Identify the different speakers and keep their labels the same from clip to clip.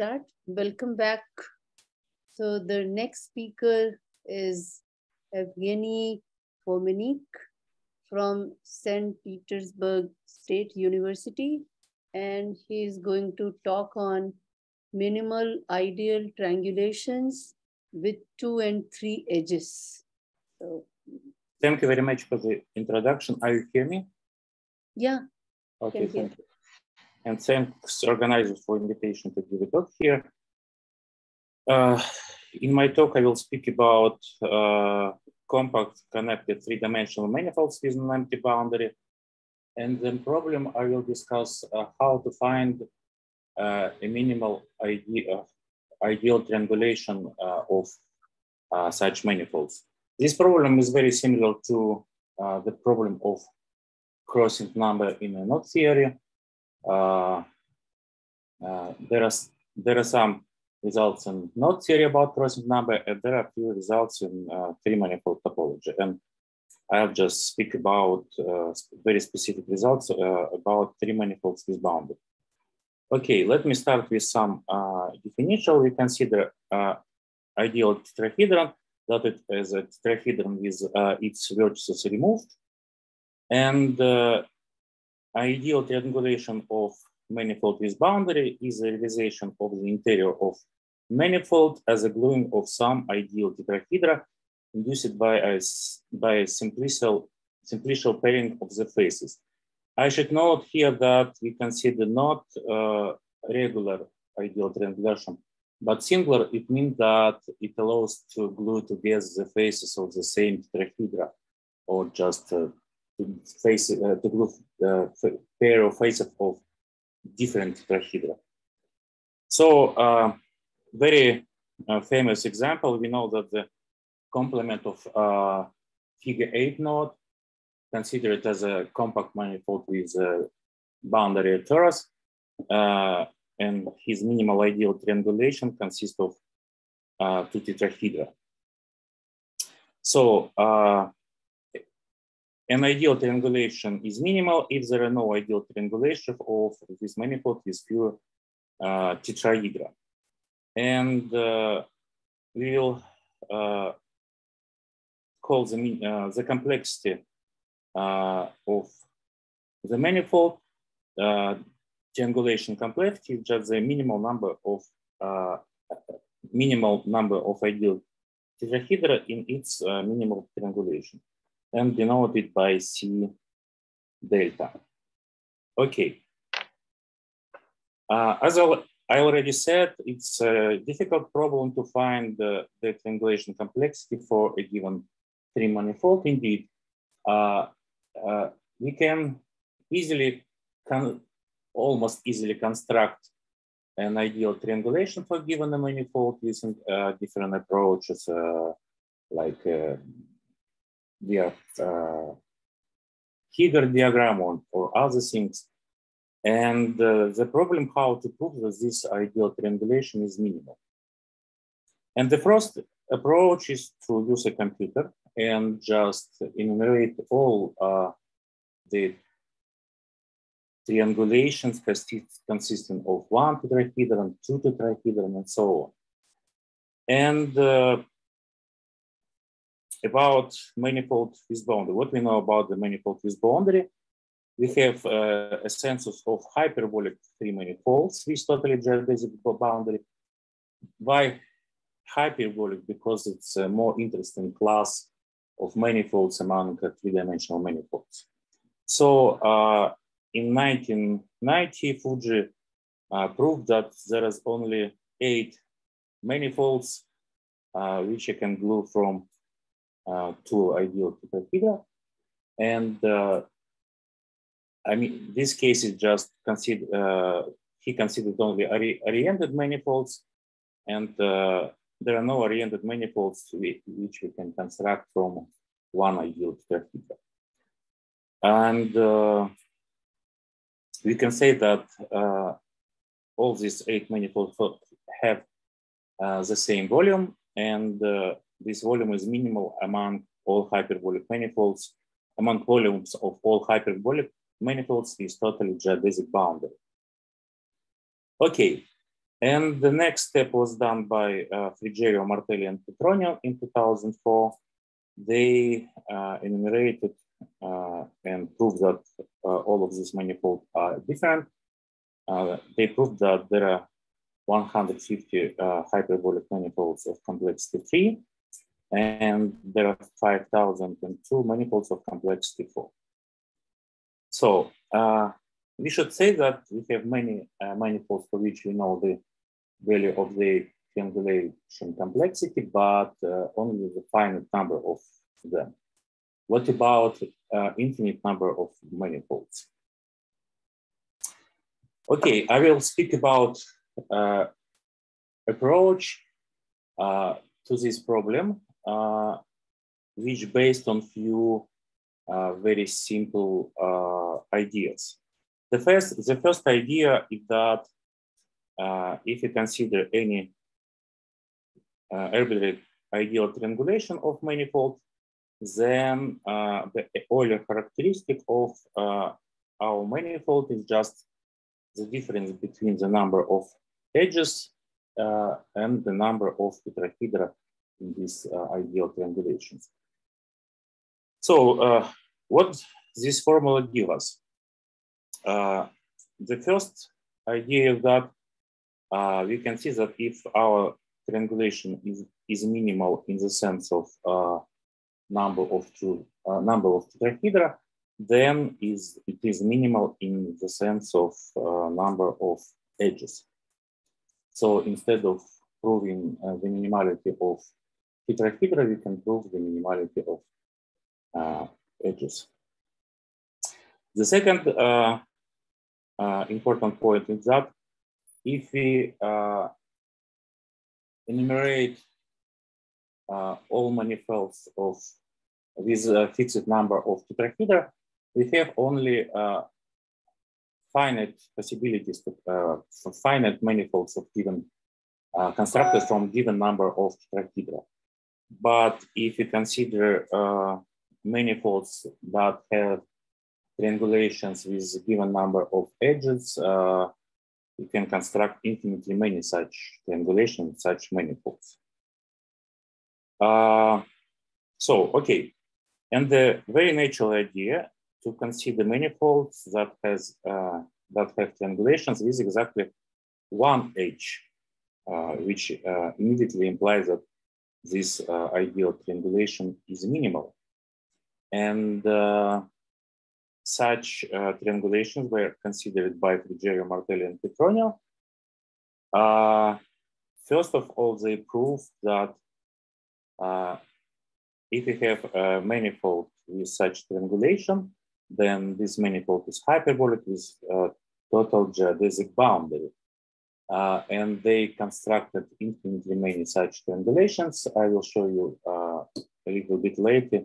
Speaker 1: start. Welcome back. So the next speaker is Evgeny Fominykh from St. Petersburg State University. And he is going to talk on minimal ideal triangulations with two and three edges. So,
Speaker 2: Thank you very much for the introduction. Are you hear me?
Speaker 1: yeah,
Speaker 2: Okay,
Speaker 1: Thank you.
Speaker 2: And thanks organizers for invitation to give a talk here. Uh, in my talk, I will speak about uh, compact connected three-dimensional manifolds with an empty boundary. And the problem I will discuss uh, how to find uh, a minimal idea, ideal triangulation uh, of uh, such manifolds. This problem is very similar to uh, the problem of crossing number in a knot theory. There are there are some results in knot theory about crossing number, and there are few results in uh, three manifold topology. And I'll just speak about uh, very specific results uh, about three manifolds with boundary. Okay, let me start with some uh, definition. We consider uh, ideal tetrahedron that it is a tetrahedron with uh, its vertices removed. And ideal triangulation of manifold with boundary is a realization of the interior of manifold as a gluing of some ideal tetrahedra induced by a, by a simplicial, simplicial pairing of the faces. I should note here that we consider not uh, regular ideal triangulation, but singular, it means that it allows to glue together the faces of the same tetrahedra or just uh, to face uh, to glue the f- pair of faces of different tetrahedra. So, uh, very uh, famous example. We know that the complement of uh, figure eight knot, considered as a compact manifold with a boundary torus, uh, and his minimal ideal triangulation consists of uh, two tetrahedra. So, uh, an ideal triangulation is minimal if there are no ideal triangulation of this manifold with fewer uh, tetrahedra. And uh, we will uh, call the, uh, the complexity uh, of the manifold uh, triangulation complexity just the minimal number of minimal number of ideal tetrahedra in its minimal triangulation and denoted by C delta. Okay. Uh, as I already said, it's a difficult problem to find the, the triangulation complexity for a given three manifold. Indeed, uh, uh, we can easily, con almost easily construct an ideal triangulation for given a manifold using uh, different approaches uh, like via uh, Heegaard diagram or, other things. And uh, the problem how to prove that this ideal triangulation is minimal. And the first approach is to use a computer and just enumerate all uh, the triangulations consist- consisting of one tetrahedron, two tetrahedron, and so on. And uh, about manifold with boundary, what we know about the manifold with boundary, we have uh, a census of hyperbolic three manifolds with totally geodesic boundary. Why hyperbolic? Because it's a more interesting class of manifolds among three-dimensional manifolds. So uh, in 1990, Fujii uh, proved that there is only eight manifolds uh, which you can glue from two ideal tetrahedra. And uh, I mean, this case is just consider, uh, he considered only oriented manifolds, and uh, there are no oriented manifolds which we can construct from one ideal tetrahedra. And uh, we can say that uh, all these eight manifolds have uh, the same volume, and uh, this volume is minimal among all hyperbolic manifolds, among volumes of all hyperbolic manifolds with totally geodesic boundary. Okay, And the next step was done by uh, Frigerio, Martelli, and Petronio in 2004. They uh, enumerated uh, and proved that uh, all of these manifolds are different. Uh, they proved that there are 150 uh, hyperbolic manifolds of complexity 3, and there are 5,002 manifolds of complexity 4. So we should say that we have many manifolds for which we know the value of the triangulation complexity, but uh, only the finite number of them. What about uh, infinite number of manifolds? Okay, I will speak about uh, approach uh, to this problem, uh, which based on few uh, very simple ideas. The first, the first idea is that uh, if you consider any uh, arbitrary ideal triangulation of manifold, then uh, the Euler characteristic of our manifold is just the difference between the number of edges uh, and the number of tetrahedra in these uh, ideal triangulations. So uh, what this formula gives us? the first idea is that uh, we can see that if our triangulation is, is minimal in the sense of uh, number of two, uh, number of tetrahedra, then is it is minimal in the sense of uh, number of edges. So instead of proving uh, the minimality of tetrahedra, we can prove the minimality of uh, edges. The second important point is that if we uh, enumerate uh, all manifolds of with a fixed number of tetrahedra, we have only uh, finite possibilities to uh, finite manifolds of given uh, constructed from given number of tetrahedra. But if you consider uh, manifolds that have triangulations with a given number of edges, uh, you can construct infinitely many such triangulations, such manifolds. Uh, so, okay. And the very natural idea to consider manifolds that has uh, that have triangulations with exactly one edge, uh, which uh, immediately implies that this uh, ideal triangulation is minimal. And uh, such uh, triangulations were considered by Frigerio, Martelli, and Petronio. Uh, first of all, they proved that uh, if you have a manifold with such triangulation, then this manifold is hyperbolic with total geodesic boundary. Uh, and they constructed infinitely many such triangulations. I will show you uh, a little bit later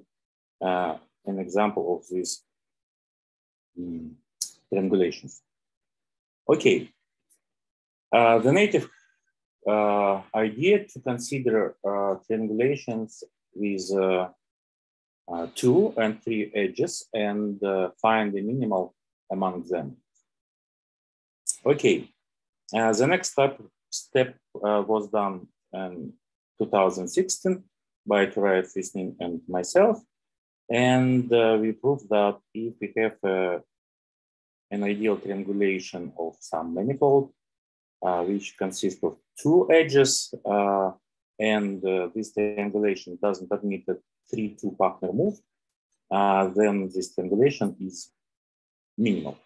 Speaker 2: uh, an example of this triangulations. Okay, uh, the native uh, idea to consider uh, triangulations with two and three edges and find the minimal among them. Okay, the next step, step was done in 2016 by Turaev Vesnin and myself. And uh, we proved that if we have uh, an ideal triangulation of some manifold, uh, which consists of two edges, uh, and uh, this triangulation doesn't admit a 3-2 Pachner move, uh, then this triangulation is minimal.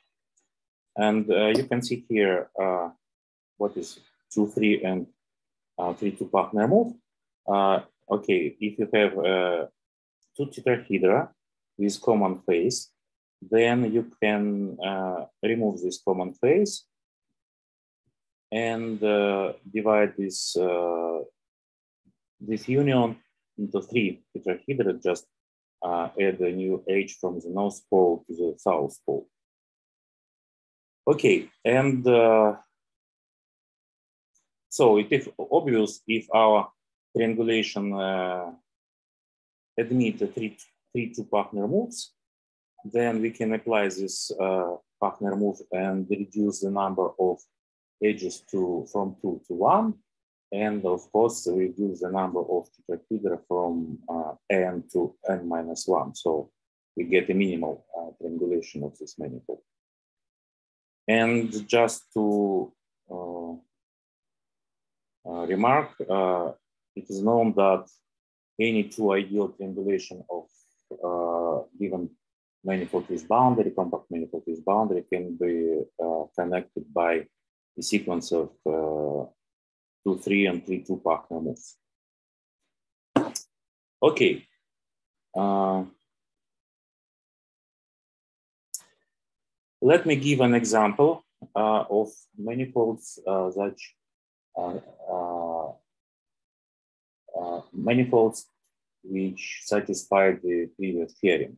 Speaker 2: And you can see here what is 2-3 and 3-2 Pachner move. okay, if you have two tetrahedra with common face, then you can uh, remove this common face and uh, divide this, uh, this union into three tetrahedra, just uh, add a new edge from the north pole to the south pole. Okay, and uh, so it is obvious if our triangulation uh, admit three, three two Pachner moves, then we can apply this uh, Pachner move and reduce the number of edges to from two to one, and of course reduce the number of tetrahedra from uh, n to n minus one. So we get a minimal uh, triangulation of this manifold. And just to uh, remark, uh, it is known that any two ideal triangulation of uh, given manifold with boundary, compact manifold boundary can be connected by a sequence of two, three, and three, two Pachner moves. Okay. Uh, let me give an example uh, of manifolds uh, that uh, uh, uh, manifolds which satisfy the previous theorem.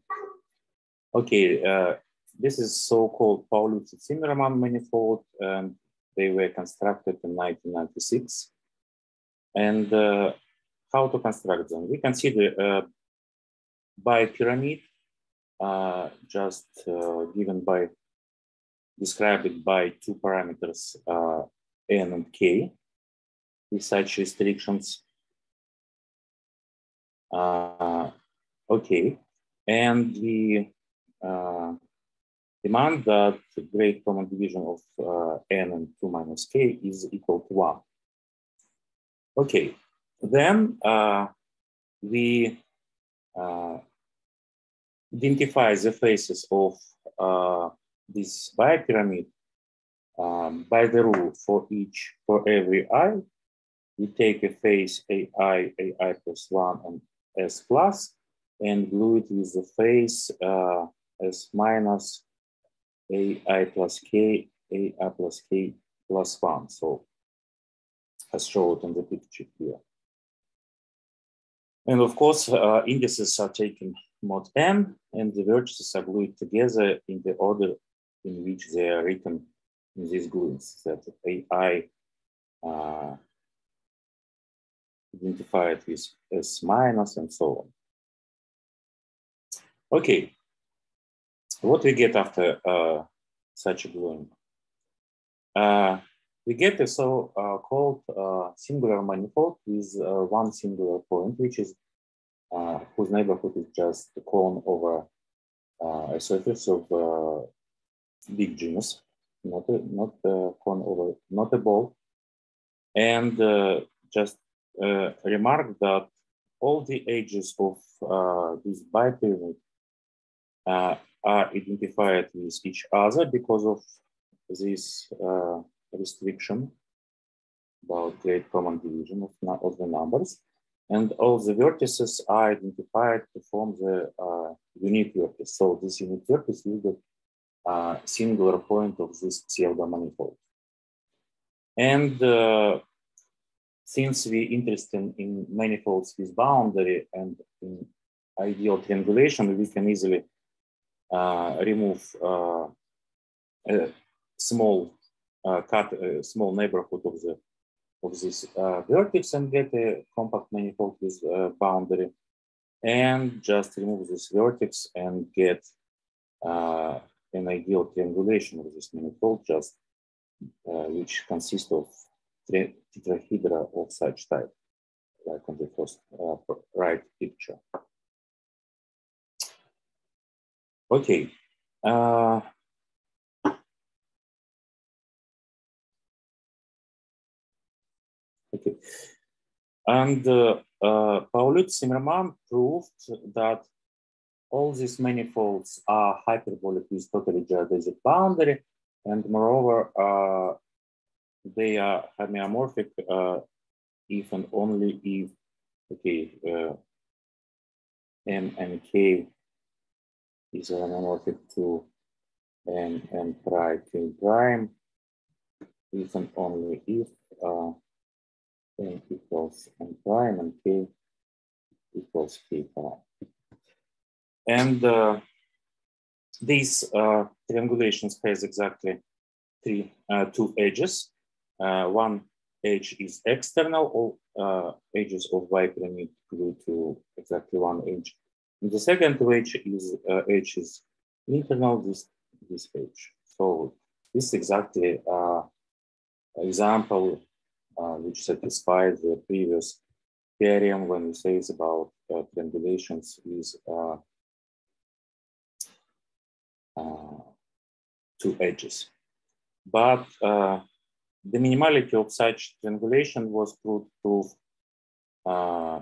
Speaker 2: Okay, this is so-called Paoluzzi-Zimmermann manifold, and they were constructed in 1996. And uh, how to construct them? We consider uh, bipyramid, uh, just uh, given by, described by two parameters, uh, n and k, with such restrictions. Uh, okay, and we uh, demand that the great common division of uh, n and 2 minus k is equal to 1. Okay, then uh, we uh, identify the faces of uh, this bipyramid um, by the rule for each, for every i, we take a face ai, ai plus 1, and s plus, and glue it with the face uh, s minus ai plus k, ai plus k plus 1. So as shown in the picture here. And of course, uh, indices are taken mod m and the vertices are glued together in the order in which they are written in these gluings, that ai uh, identified with s minus and so on. Okay, what we get after uh, such a gluing? Uh, we get a so-called uh, singular manifold with uh, one singular point, which is uh, whose neighborhood is just the cone over uh, a surface of big genus, not a, not a cone over, not a ball. And just remark that all the edges of this bipyramid are identified with each other because of this uh, restriction about great common division of, of the numbers. And all the vertices are identified to form the uh, unique vertex. So this unique vertex is the uh, singular point of this pseudo manifold. And uh, since we're interested in manifolds with boundary and in ideal triangulation, we can easily uh, remove uh, a small uh, cut, a small neighborhood of the of this vertex and get a compact manifold with boundary, and just remove this vertex and get an ideal triangulation of this manifold, just which consists of tetrahedra of such type, like on the first right picture. Okay. Uh, okay. And uh, uh, proved that all these manifolds are hyperbolic with totally geodesic boundary, and moreover, uh, they are homeomorphic uh, if and only if, okay, uh, M and K is homomorphic to n n prime k prime if and only if uh, n equals n prime and k equals k prime. And uh, these uh, triangulations has exactly three, uh, two edges. Uh, one edge is external, all uh, edges of bipyramid glue to exactly one edge the second edge is uh, edge is internal this this edge. So this exactly uh, example uh, which satisfies the previous theorem when we say it's about uh, triangulations is uh, two edges. But the minimality of such triangulation was proved to uh,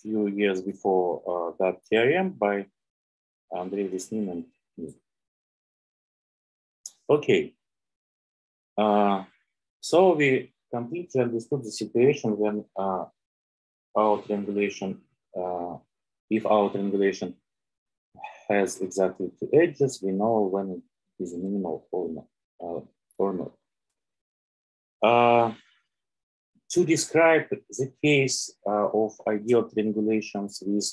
Speaker 2: few years before uh, that theorem by Andrei Vesnin and me. Okay, uh, so we completely understood the situation when our triangulation, if our triangulation has exactly two edges, we know when it is minimal or not. Or not. Uh, to describe the case uh, of ideal triangulations with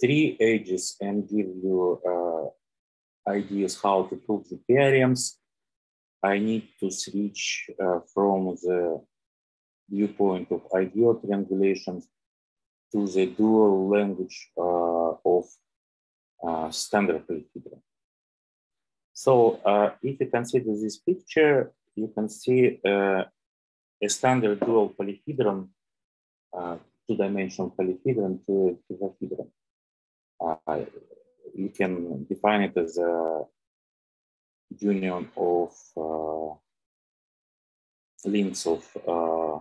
Speaker 2: three edges and give you uh, ideas how to prove the theorems, I need to switch uh, from the viewpoint of ideal triangulations to the dual language uh, of uh, standard polyhedron. So uh, if you consider this picture, you can see a standard dual polyhedron, uh, two-dimensional polyhedron to tetrahedron. Uh, you can define it as a union of uh, links of uh,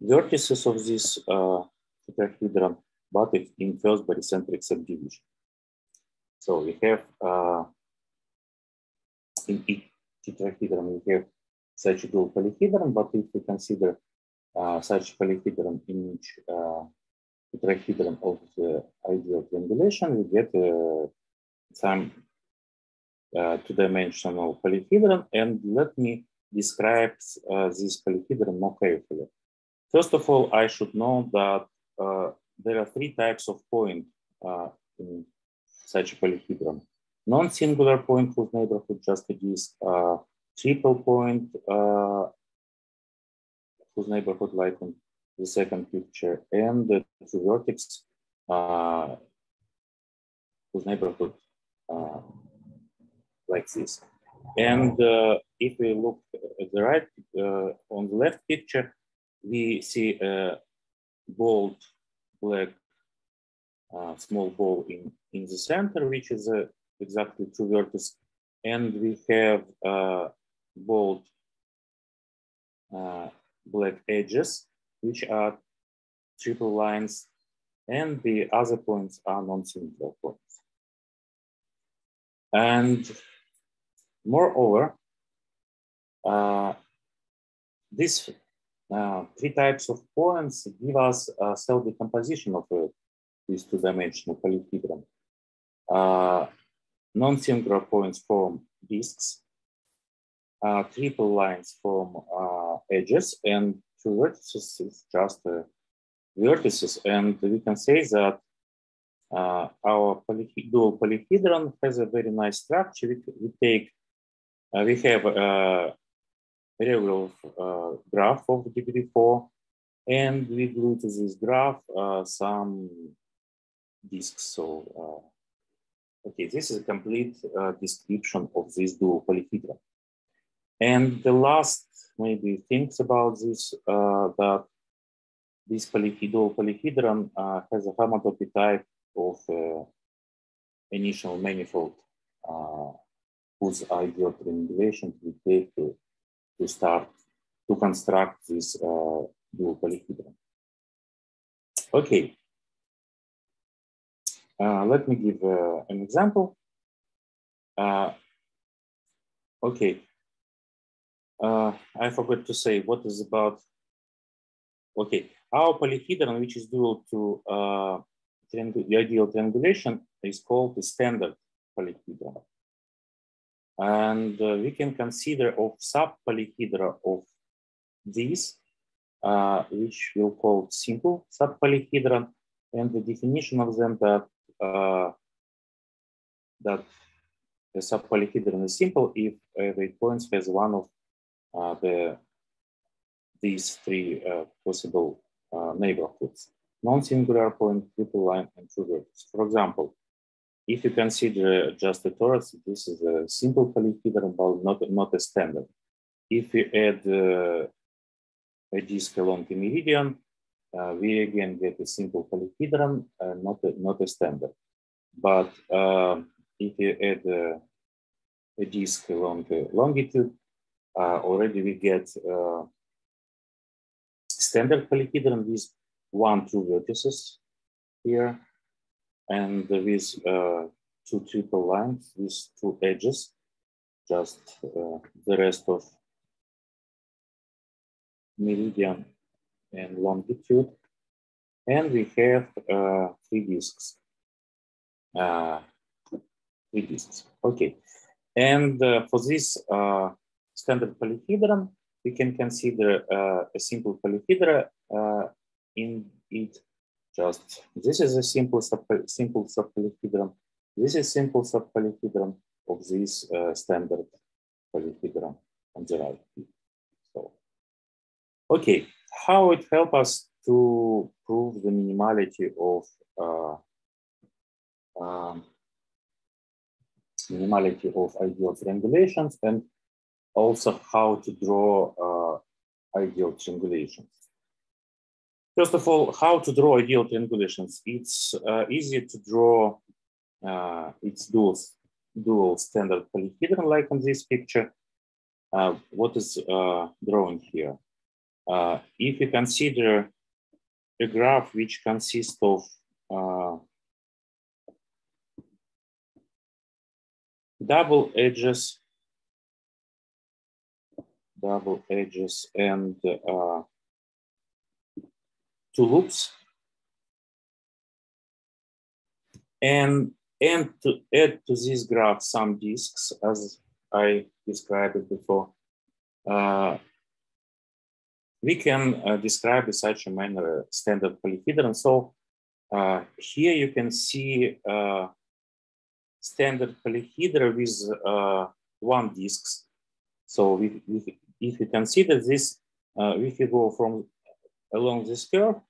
Speaker 2: vertices of this uh, tetrahedron, but it infers barycentric subdivision. So we have uh, in tetrahedron we have such a dual polyhedron, but if we consider uh, such polyhedron in each uh, tetrahedron of the ideal triangulation, we get uh, some uh, two-dimensional polyhedron. And let me describe uh, this polyhedron more carefully. First of all, I should know that there are three types of point in such a polyhedron. Non-singular point whose neighborhood just a disk, triple point uh, whose neighborhood like in the second picture and the two vertex uh, whose neighborhood uh, like this. And uh, if we look at the right, uh, on the left picture, we see a bold black uh, small ball in, in the center, which is uh, exactly two vertices. And we have uh, bold uh, black edges, which are triple lines, and the other points are non-symmetrical points. And moreover, uh, these uh, three types of points give us a cell decomposition of uh, this two-dimensional polyhedron. Non-singular points form disks, uh, triple lines from uh, edges and two vertices is just uh, vertices. And we can say that uh, our dual polyhedron has a very nice structure. We, we take, uh, we have a regular uh, graph of degree four, and we glue to this graph some disks. So, okay, this is a complete description of this dual polyhedron. And the last maybe things about this, uh, that this polyhedral polyhedron uh, has a homotopy type of uh, initial manifold uh, whose ideal triangulation we take to, to start to construct this uh, dual polyhedron. Okay, uh, let me give uh, an example. Uh, okay, uh, I forgot to say what is about. Okay, our polyhedron, which is dual to uh, the ideal triangulation, is called the standard polyhedron. And uh, we can consider of subpolyhedra of these, uh, which we'll call simple subpolyhedron, and the definition of them that uh, that the subpolyhedron is simple if every point has one of uh, the, these three uh, possible uh, neighborhoods, non-singular point, triple line, and true vertex. For example, if you consider just the torus, this is a simple polyhedron, but not, not a standard. If you add uh, a disk along the meridian, uh, we again get a simple polyhedron, uh, not, a, not a standard. But uh, if you add uh, a disk along the longitude, uh, already we get standard polyhedron with one, two vertices here, and with uh, two triple lines with two edges, just uh, the rest of meridian and longitude. And we have uh, three disks. Uh, three disks, okay. And uh, for this uh, standard polyhedron, we can consider uh, a simple polyhedra uh, in it just this is a simple sub simple subpolyhedron. This is simple subpolyhedron of this standard polyhedron on the right. So, okay, how it help us to prove the minimality of uh, um, minimality of ideal triangulations and also how to draw uh, ideal triangulations. First of all, how to draw ideal triangulations. It's uh, easy to draw uh, its dual, dual standard polyhedron like on this picture. Uh, what is uh, drawn here? Uh, if you consider a graph which consists of uh, double edges, double edges and two loops and and to add to this graph some disks as I described before. Uh, we can uh, describe in such a manner standard polyhedron. So uh, here you can see uh, standard polyhedra with uh, one disks. So if, if, if you consider this, uh, if you go from along this curve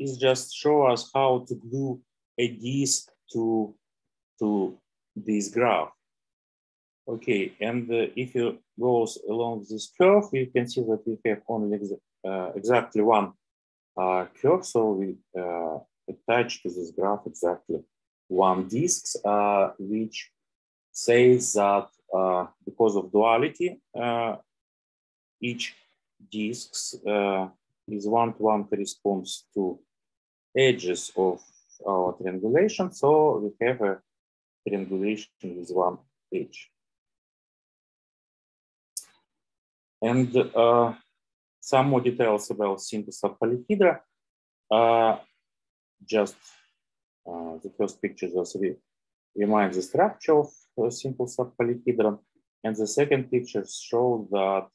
Speaker 2: it just show us how to glue a disk to, to this graph. Okay, and uh, if you go along this curve, you can see that we have only uh, exactly one uh, curve. So we uh, attach to this graph exactly one disk, uh, which says that uh, because of duality, each disks is one-to-one corresponds to edges of our triangulation. So we have a triangulation with one edge. And uh, some more details about synthesis of polyhedra. Uh, just uh, the first picture just re reminds the structure of a simple subpolyhedron. And the second picture shows that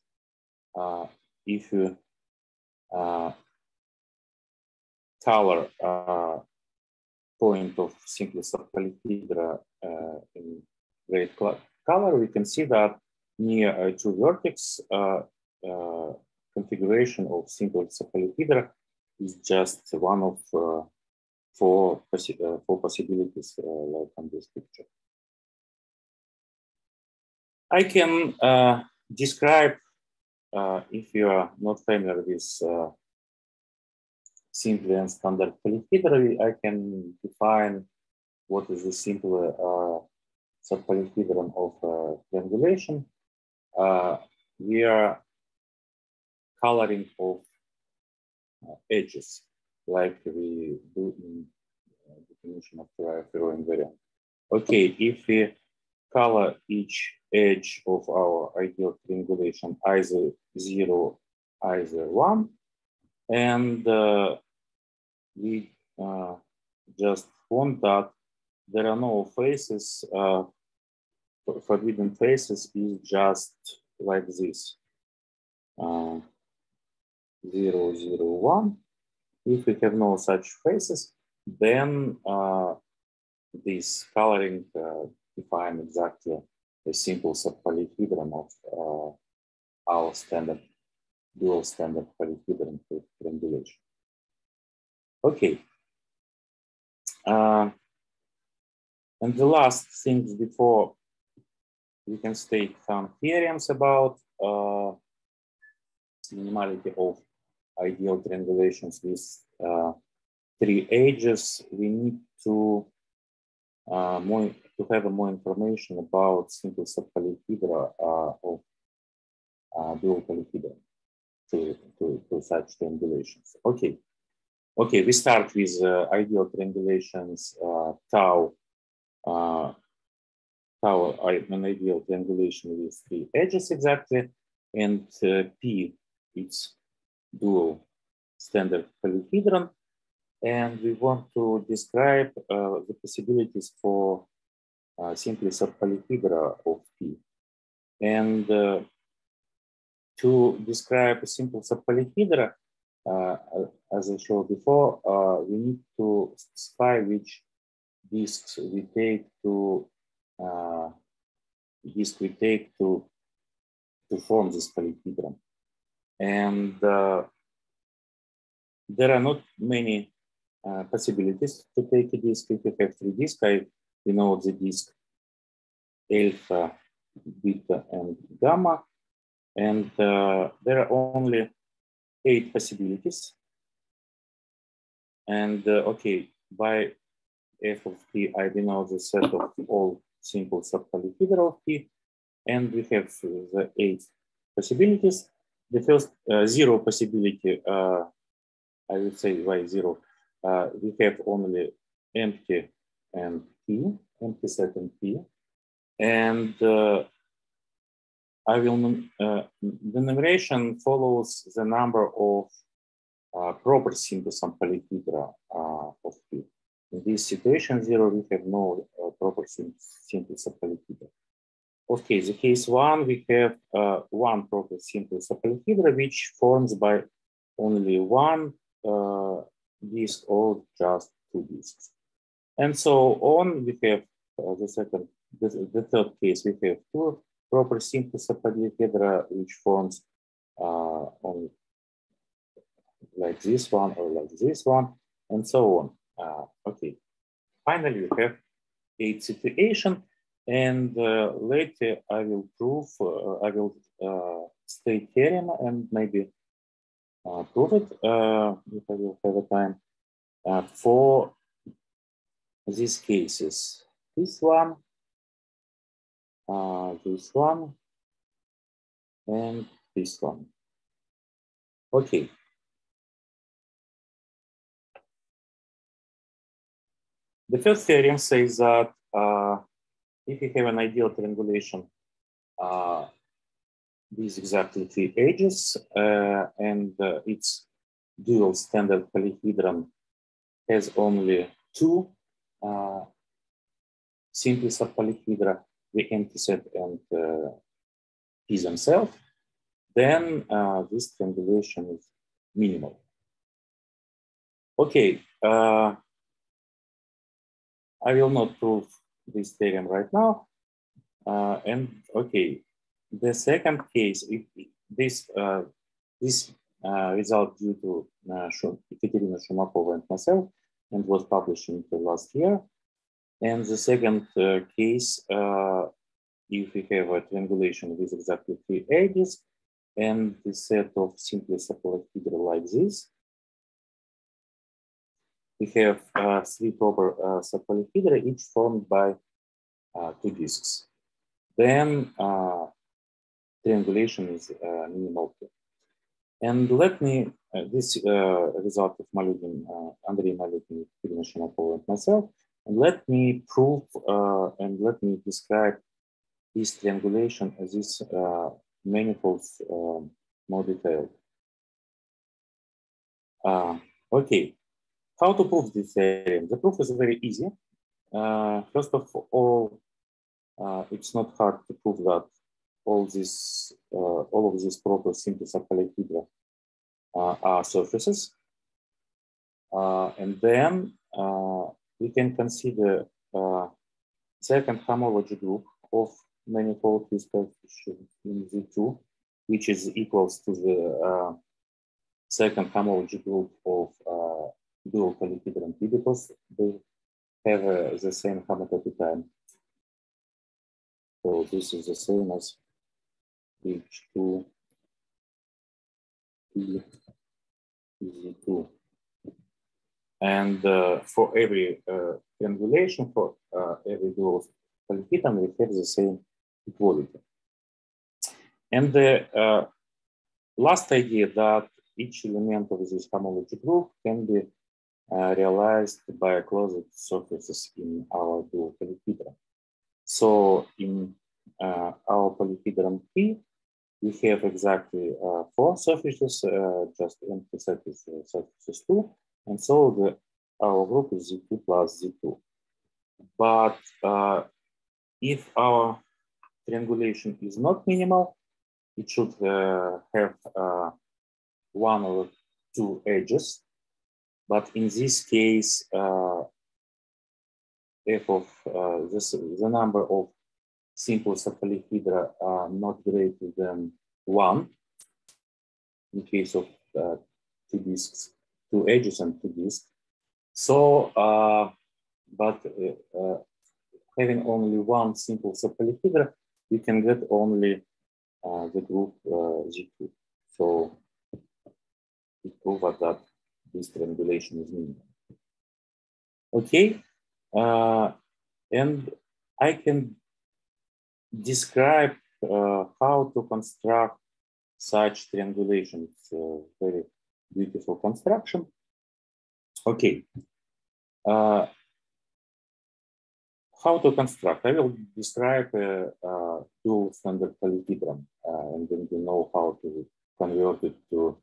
Speaker 2: uh, if you uh, color uh, point of simple polyhedra uh, in red color, we can see that near true vertex configuration of simple polyhedra is just one of uh, four, possi uh, four possibilities uh, like on this picture. I can describe uh, if you are not familiar with uh, simple and standard polyhedra, I can define what is the simple uh, subpolyhedron of uh, triangulation. Uh, we are coloring of uh, edges, like we do in uh, definition of Ferro invariant. Okay, if we color each edge of our ideal triangulation either zero, either one. And uh, we uh, just want that there are no faces, uh, forbidden faces is just like this. Uh, zero, zero, one. If we have no such faces, then uh, this coloring uh, define exactly a simple subpolyhedron of uh, our standard dual standard polyhedron triangulation. Okay. Uh, And the last things before we can state some theorems about uh, minimality of ideal triangulations with uh, three edges. We need to uh, more to have more information about simple subpolyhedra uh, of uh, dual polyhedron to, to, to such triangulations. Okay, okay, we start with uh, ideal triangulations tau tau an ideal triangulation with three edges exactly, and uh, p it's dual standard polyhedron, and we want to describe uh, the possibilities for uh, simply subpolyhedra of P. And uh, to describe a simple subpolyhedra, uh, as I showed before, uh, we need to specify which disks we take to uh, disk we take to to form this polyhedron. And uh, there are not many uh, possibilities to take a disk. If you have three disks, I denote the disk alpha, beta, and gamma. And uh, there are only eight possibilities. And okay, by f of t, I denote the set of all simple subpolyhedra of t. And we have the eight possibilities. The first uh, zero possibility, uh, I would say why zero, uh, we have only empty and p, empty set and p. And uh, I will, uh, the numeration follows the number of uh, proper simples and polyhedra uh, of p. In this situation, zero, we have no uh, proper simples of polyhedra. Okay, the case one, we have uh, one proper simple polyhedra, which forms by only one uh, disk or just two disks. And so on, we have uh, the second, the, the, third case, we have two proper simple polyhedra, which forms uh, on like this one or like this one, and so on. Uh, okay. Finally, we have a situation, and uh, later I will prove, uh, I will uh, state theorem and maybe uh, prove it uh, if I will have a time for these cases. This one, this one, and this one. Okay. The first theorem says that uh, if you have an ideal triangulation uh, these exactly three edges, uh, and uh, its dual standard polyhedron has only two uh, simple subpolyhedra, the empty set and uh, P themselves, then uh, this triangulation is minimal. Okay, uh, I will not prove this theorem right now. Uh, and okay, the second case, if this uh, this uh, result due to uh, Ekaterina Shumakova and myself, and was published in the last year. And the second uh, case, uh, if we have a triangulation with exactly three edges, and the set of simply separate figure like this, we have uh, three proper uh, subpolyhedra, each formed by uh, two disks. Then uh, triangulation is uh, minimal. And let me, uh, this result of Malugin, Andrei Malugin, Irina Shumakova, and myself, and let me prove and let me describe this triangulation as this manifolds uh, more detailed. Okay, how to prove this theorem? The proof is very easy. Uh, first of all, uh, it's not hard to prove that all these, uh, all of these proper simple polyhedra uh, are surfaces. And then we can consider second homology group of manifold with coefficient in Z2, which is equals to the second homology group of dual polyhedron P because the have uh, the same time. So this is the same as H2 P Z2. And uh, for every uh, triangulation, for uh, every dual polyhedron, we have the same equality. And the uh, last idea that each element of this homology group can be realized by closed surfaces in our dual polyhedron. So in uh, our polyhedron P, we have exactly uh, four surfaces, uh, just empty surface, uh, surfaces two, and so the, our group is Z2 plus Z2. But uh, if our triangulation is not minimal, it should uh, have one or two edges. But in this case, uh, f of uh, this, the number of simple polyhedra are not greater than one in case of uh, two disks, two edges and two disks. So, uh, but uh, having only one simple subpolyhedra, we can get only uh, the group uh, G2. So we prove that this triangulation is minimal. Okay, uh, and I can describe uh, how to construct such triangulation. It's a very beautiful construction. Okay. Uh, how to construct? I will describe a, dual standard polyhedron, and then you know how to convert it to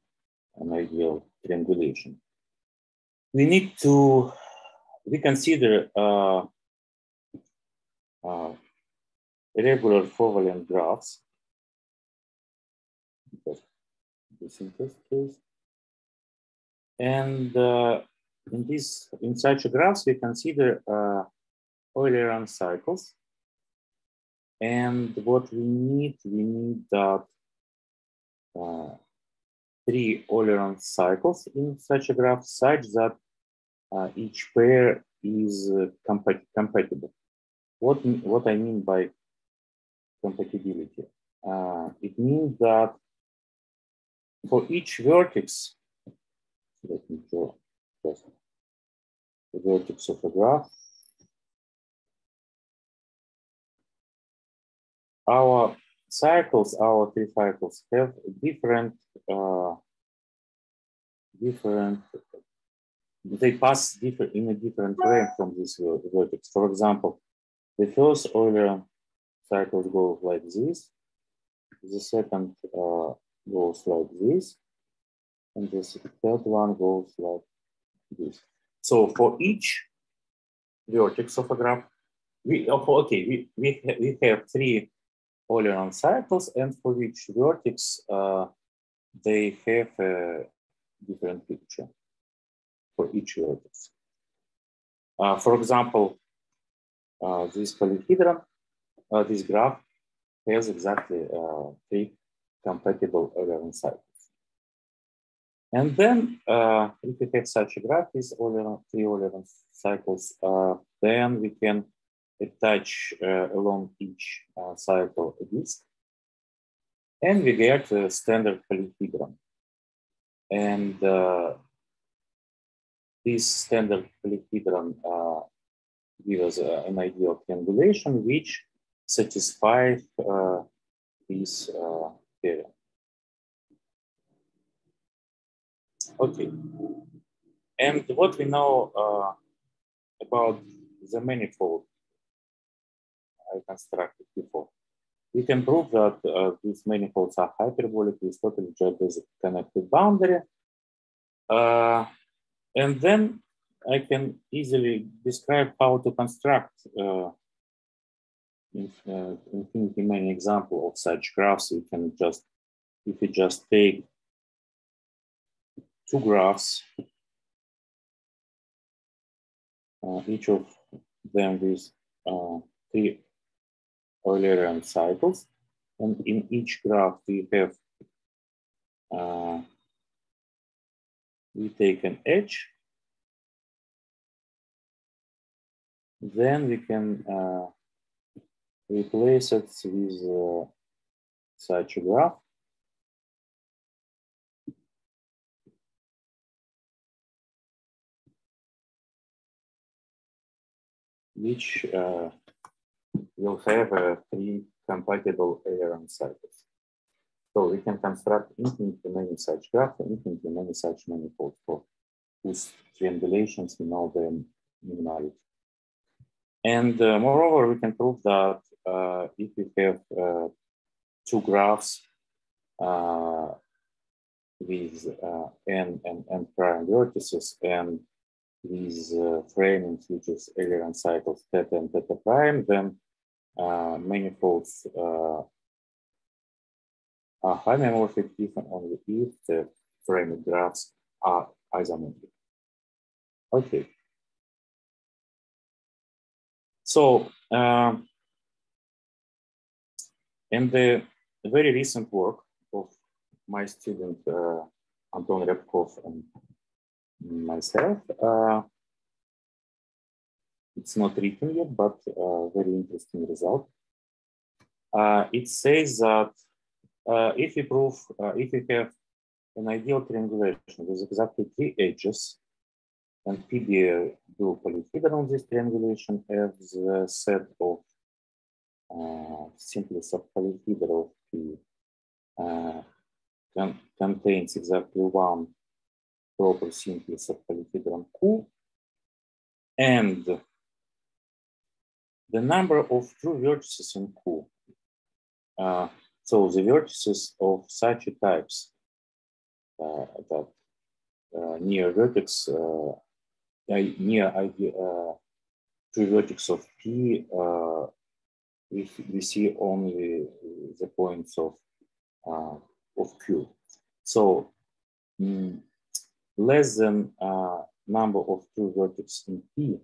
Speaker 2: an ideal triangulation. We need to, we consider uh, uh, regular covalent graphs. This. And uh, in this, in such graphs, we consider uh, Eulerian cycles. And what we need, we need that uh, three Eulerian cycles in such a graph such that uh, each pair is uh, compat compatible. What, what I mean by compatibility? Uh, it means that for each vertex, let me draw just the vertex of a graph. Our cycles, our three cycles have different, uh, different, they pass different in a different way from this vertex. For example, the first Euler cycle goes like this, the second uh, goes like this, and the third one goes like this. So for each vertex of a graph, we okay, we we we have three Eulerian cycles, and for each vertex, uh, they have a different picture for each vertex. Uh, for example, uh, this polyhedron, uh, this graph has exactly uh, three compatible Eulerian cycles. And then uh, if we have such a graph with three Eulerian cycles, then we can attach uh, along each uh, of a disk. And we get a standard polyhedron. And uh, this standard polyhedron uh, gives us an idea of triangulation which satisfies this theorem. Okay. And what we know uh, about the manifold I constructed before. We can prove that uh, these manifolds are hyperbolic with totally geodesic connected boundary. Uh, and then I can easily describe how to construct uh, uh infinity many example of such graphs. We can just, if we just take two graphs, uh, each of them with uh, three Eulerian cycles. And in each graph, we have, uh, we take an edge then we can uh, replace it with uh, such a graph. which uh, will have uh, three compatible ARM cycles. So we can construct infinitely many such graphs, infinitely many such manifolds for whose triangulations we know the minimality. And uh, moreover, we can prove that uh, if we have uh, two graphs uh, with uh, n and n prime vertices and with framings which is Eulerian cycles theta and theta prime, then manifolds are homeomorphic and only if the frame graphs are isomorphic. Okay. So, um, in the very recent work of my student uh, Anton Repkov and myself, uh, it's not written yet, but a very interesting result. Uh, it says that uh, if we prove, uh, if we have an ideal triangulation with exactly three edges, and PBA dual polyhedron, this triangulation has a set of uh, simply subpolyhedral P uh, con contains exactly one proper simply subpolyhedron Q, and the number of true vertices in Q. Uh, so the vertices of such types uh, that uh, near vertex uh, near uh, true vertex of P, uh, we, we see only the points of, uh, of Q. So mm, less than number of true vertex in P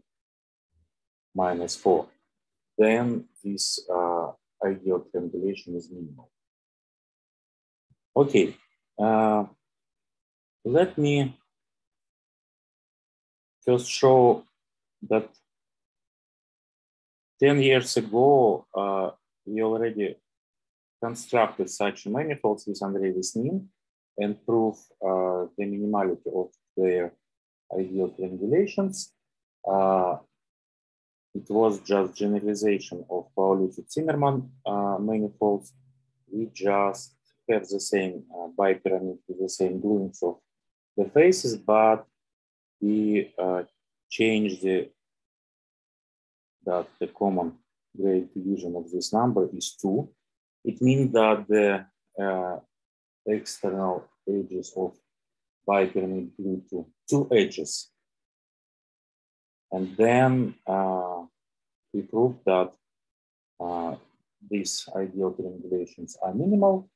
Speaker 2: minus four, then this uh, ideal triangulation is minimal. Okay, uh, let me just show that 10 years ago, uh, we already constructed such manifolds with Andrei Vesnin and prove uh, the minimality of their ideal triangulations. Uh, it was just generalization of Paoluzzi-Zimmermann uh, manifolds. We just have the same uh, bipyramid with the same gluings of the faces, but we uh, change the that the common grade division of this number is two. It means that the uh, external edges of bipyramid glue to two edges. And then uh, we prove that uh, these ideal triangulations are minimal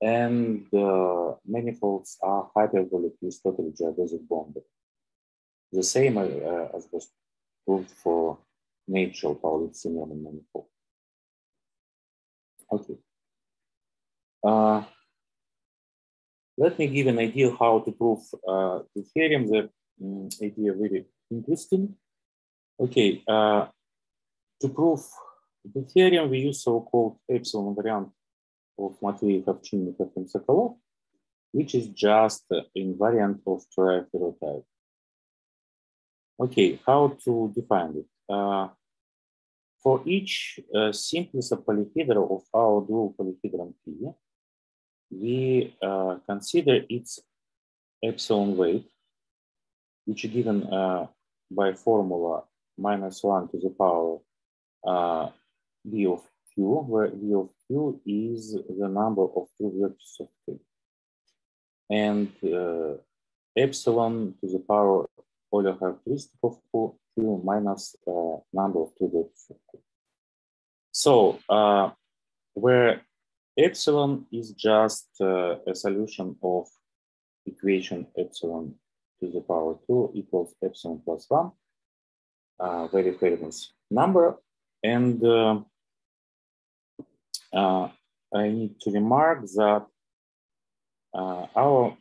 Speaker 2: and uh, manifolds are hyperbolic with totally geodesic boundary the same uh, as was proved for natural Paoluzzi-Zimmermann manifold. Okay. Uh, let me give an idea how to prove uh, the theorem. The um, idea very interesting. Okay, uh, to prove the theorem, we use so-called epsilon invariant of Matveev, Ovchinnikov, and Sokolov, which is just an invariant of Turaev-Viro type. Okay, how to define it? Uh, for each uh, simple polyhedron of our dual polyhedron P, we uh, consider its epsilon weight, which is given uh, by formula minus one to the power uh, V of Q, where V of Q is the number of true vertices of K. And uh, epsilon to the power Euler characteristic of Q minus uh, number of qubits of Q. So uh, where epsilon is just uh, a solution of equation epsilon to the power 2 equals epsilon plus 1, uh, very famous number. And uh, uh, I need to remark that uh, our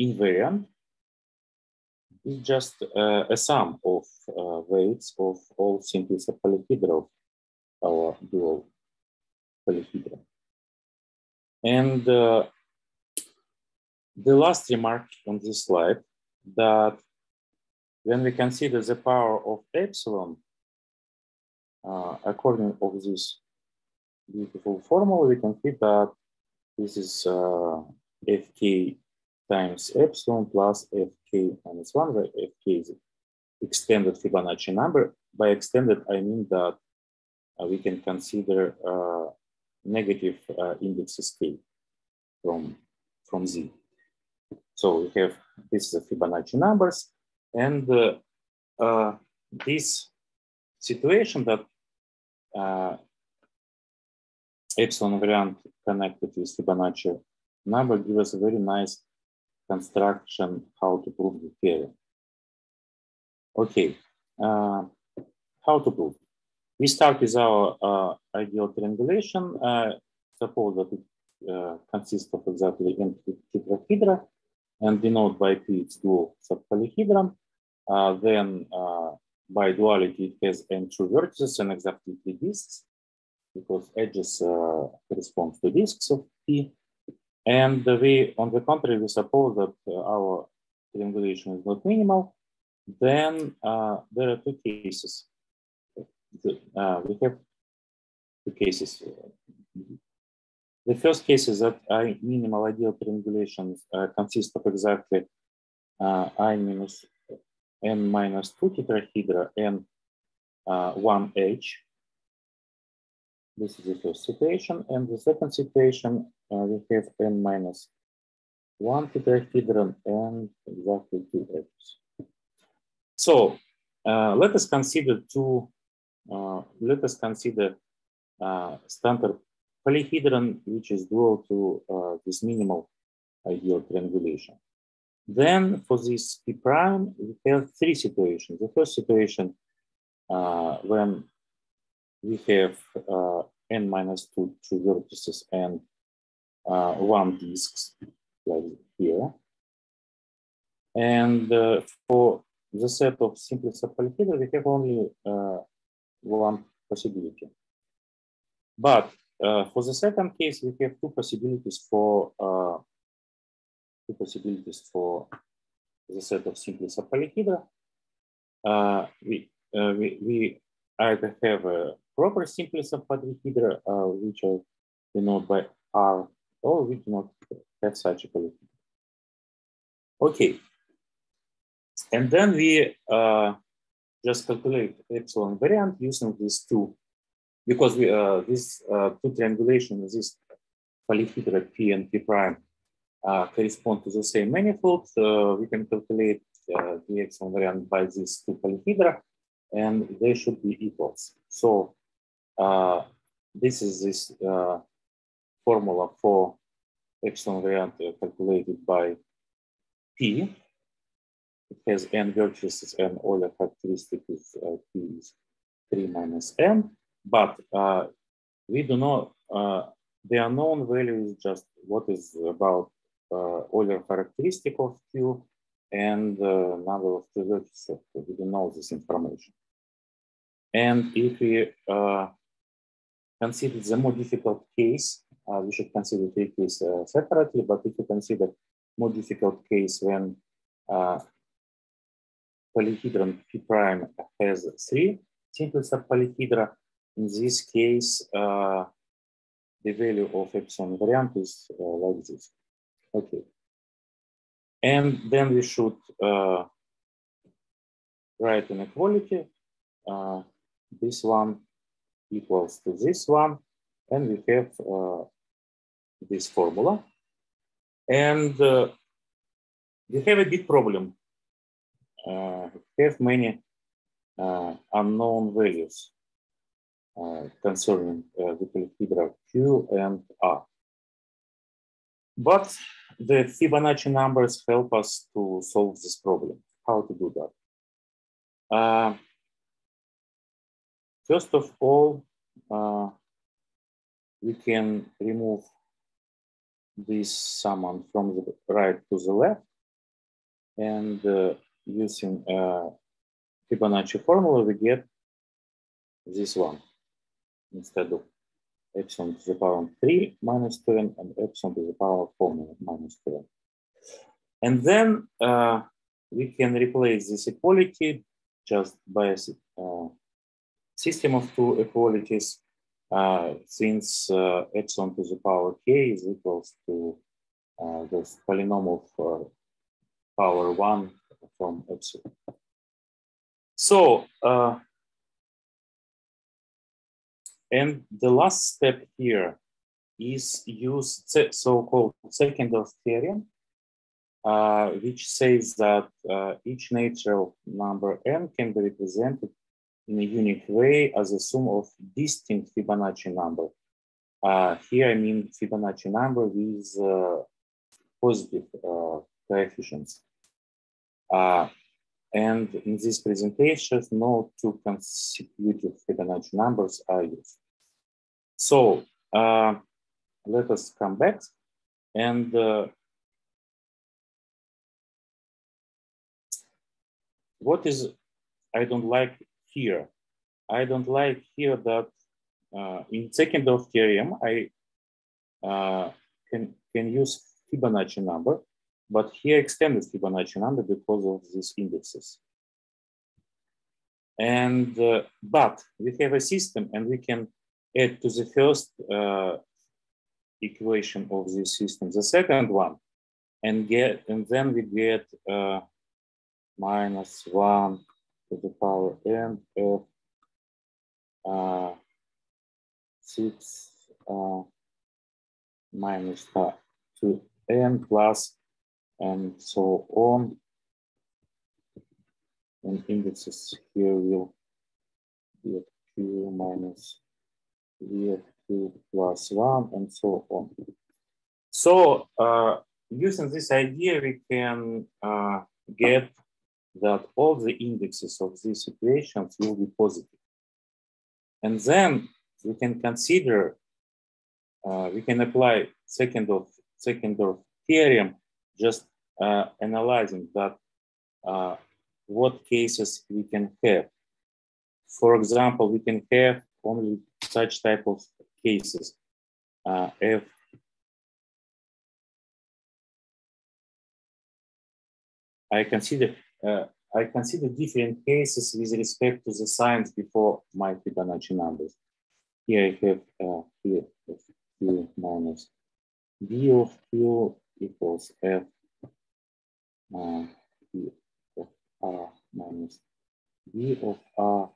Speaker 2: invariant is just uh, a sum of uh, weights of all simply polyhedra of our dual polyhedra. And the last remark on this slide that when we consider the power of epsilon, uh, according of this beautiful formula, we can see that this is uh, fk times epsilon plus fk minus 1, where fk is extended Fibonacci number. By extended, I mean that uh, we can consider uh, negative uh, indexes k from, from z. So we have this is the Fibonacci numbers, and uh, uh, this situation that uh, epsilon invariant connected with Fibonacci number gives us a very nice construction how to prove the theorem. Okay, uh, how to prove? We start with our uh, ideal triangulation. Uh, suppose that it consists of exactly n tetrahedra and denote by p its dual subpolyhedron. Uh, then uh, by duality it has n true vertices and exactly three disks because edges correspond to disks of p. And we, on the contrary, we suppose that uh, our triangulation is not minimal, then uh, there are two cases. Uh, we have two cases. The first case is that I minimal ideal triangulation uh, consists of exactly uh, I minus n minus 2 tetrahedra and uh, 1 h this is the first situation. And the second situation, uh, we have n minus 1 tetrahedron and exactly two edges. So uh, let us consider two, uh, let us consider uh, standard polyhedron, which is dual to uh, this minimal ideal triangulation. Then for this p prime, we have three situations. The first situation uh, when we have uh, n minus two, two vertices and uh, one disks like here. And uh, for the set of simply subpolyhedra, we have only uh, one possibility. But uh, for the second case, we have two possibilities for two possibilities for the set of simply subpolyhedra. we, we, we either have a proper simplest of polyhedra, uh, which are denoted by R, or we do not have such a polyhedra. Okay, and then we uh, just calculate epsilon invariant using these two, because we uh, this uh, two triangulation, this polyhedra P and P prime uh, correspond to the same manifold. Uh, we can calculate uh, the epsilon invariant by these two polyhedra, and they should be equals. So uh, this is this uh, formula for epsilon invariant calculated by P. It has n vertices and Euler characteristic is uh, P is 3 minus n, but uh, we do not, uh, the unknown value is just what is about uh, Euler characteristic of Q and uh, number of vertices. We don't know this information. And if we uh, consider the more difficult case, we should consider three cases separately, but if you consider more difficult case when uh, polyhedron P prime has three simple subpolyhedra, in this case, uh, the value of epsilon invariant is uh, like this. Okay. And then we should uh, write inequality. Uh, this one equals to this one. And we have uh, this formula. And uh, we have a big problem. Uh, we have many uh, unknown values concerning the polyhedra Q and R. But the Fibonacci numbers help us to solve this problem. How to do that? Uh, First of all, uh, we can remove this summand from the right to the left. And uh, using uh, Fibonacci formula, we get this one instead of epsilon to the power of 3 minus 2n and epsilon to the power of 4 minus 2n. And then uh, we can replace this equality just by a uh, system of two equalities uh, since uh, epsilon to the power k is equals to uh, this polynomial of power 1 from epsilon. So, uh, and the last step here is use so-called Zeckendorf theorem, uh, which says that uh, each natural number n can be represented in a unique way as a sum of distinct Fibonacci number. Uh, here I mean Fibonacci number with uh, positive uh, coefficients. Uh, and in this presentation, no two consecutive Fibonacci numbers are used. So uh, let us come back and uh, what is I don't like here? I don't like here that uh, in Zeckendorf theorem, I uh, can, can use Fibonacci number but here extended Fibonacci number because of these indexes. And, uh, but we have a system and we can add to the first uh, equation of this system, the second one, and get, and then we get uh, minus one to the power n of uh, six uh, minus two n plus and so on. And indices here will be at q minus of q plus one and so on. So uh, using this idea, we can uh, get that all the indexes of these equations will be positive. And then we can consider, uh, we can apply Zeckendorf second of theorem just uh, analyzing that uh, what cases we can have. For example, we can have only such type of cases. Uh, if I consider uh, I consider different cases with respect to the signs before my Fibonacci numbers. Here I have uh, here q minus b of q equals f uh, of r minus b of r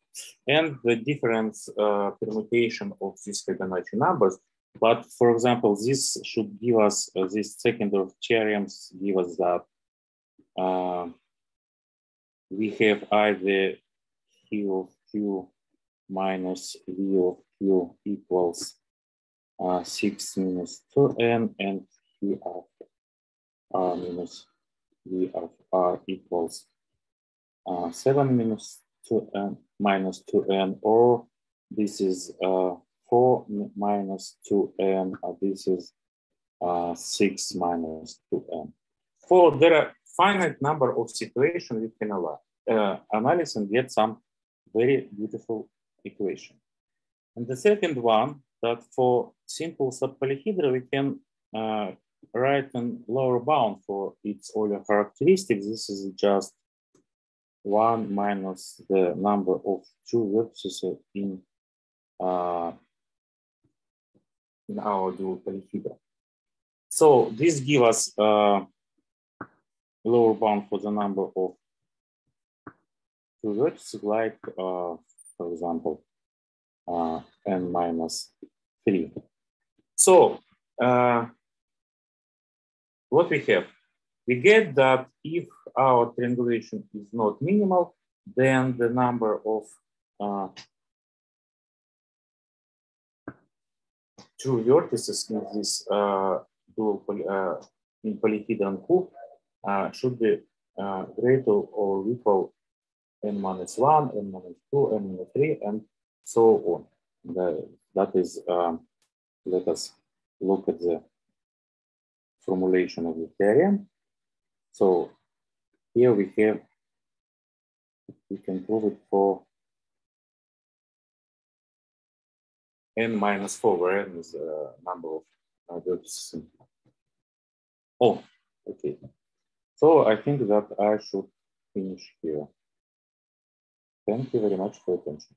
Speaker 2: and the different uh, permutation of these Fibonacci numbers. But for example, this should give us, uh, this Zeckendorf theorems give us that uh, we have either q of q minus v of q equals uh, 6 minus 2n and q of r minus v of r equals uh, 7 minus 2n minus 2n, or this is uh, 4 minus 2n, or this is uh, 6 minus 2n. For there are finite number of situations we can allow, uh, analyze and get some very beautiful equation. And the second one, that for simple subpolyhedra, we can uh, write a lower bound for its Euler characteristics. This is just one minus the number of two vertices in uh, in our dual polyhedra. So this gives us uh, lower bound for the number of two vertices, like uh, for example, uh, n minus three. So uh, what we have? We get that if our triangulation is not minimal, then the number of uh, true vertices in this uh, dual poly, uh, in polyhedron Q uh, should be uh, greater or equal n minus 1, n minus 2, n minus 3, and so on. The, that is, um, let us look at the formulation of the theorem. So here we have we can prove it for n minus 4, where n is the number of vertices. Oh, okay. So I think that I should finish here. Thank you very much for attention.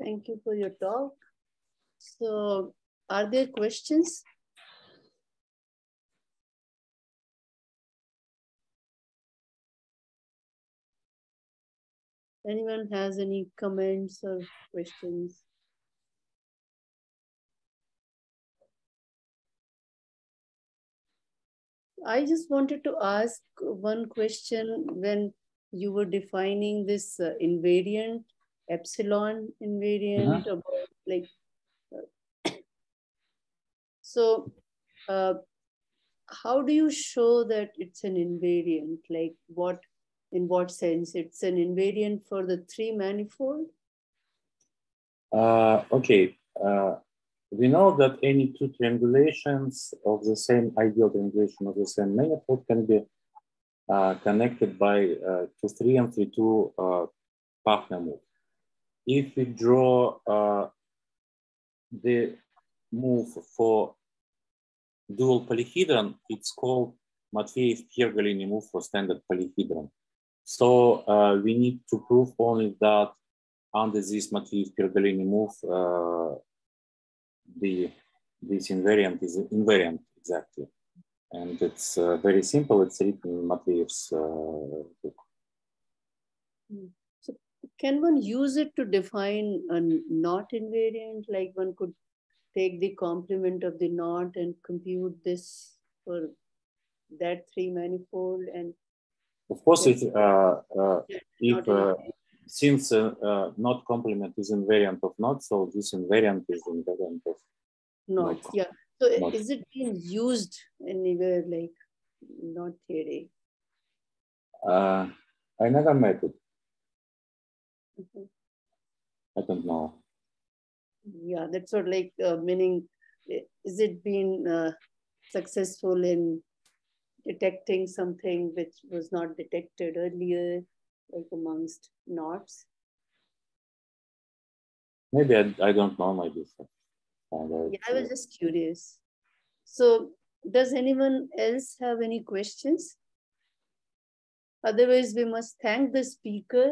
Speaker 1: Thank you for your talk. So are there questions? Anyone has any comments or questions? I just wanted to ask one question when you were defining this uh, invariant, epsilon invariant, uh-huh. about like, uh, so uh, how do you show that it's an invariant? Like what in what sense? It's an invariant for the three manifold?
Speaker 2: Uh, okay. Uh, we know that any two triangulations of the same ideal triangulation of the same manifold can be uh, connected by uh, 2 3 and 3 2 uh, Pachner move. If we draw uh, the move for dual polyhedron, it's called Matveev-Piergallini move for standard polyhedron. So uh, we need to prove only that under this Matveev-Piergallini move, uh, the this invariant is invariant exactly, and it's uh, very simple. It's written in Matveev's uh, book.
Speaker 1: Hmm. So can one use it to define a knot invariant? Like one could take the complement of the knot and compute this for that three manifold and
Speaker 2: of course, uh, uh, if uh, since knot complement is invariant of knot, so this invariant is invariant of
Speaker 1: knot. Yeah. So knot. is it being used anywhere like knot theory?
Speaker 2: Uh, I never met it. Mm -hmm. I don't know.
Speaker 1: Yeah, that's what like uh, meaning. Is it being uh, successful in detecting something which was not detected earlier, like amongst knots?
Speaker 2: Maybe I, I don't know, maybe.
Speaker 1: Yeah, I was just curious. So does anyone else have any questions? Otherwise, we must thank the speaker.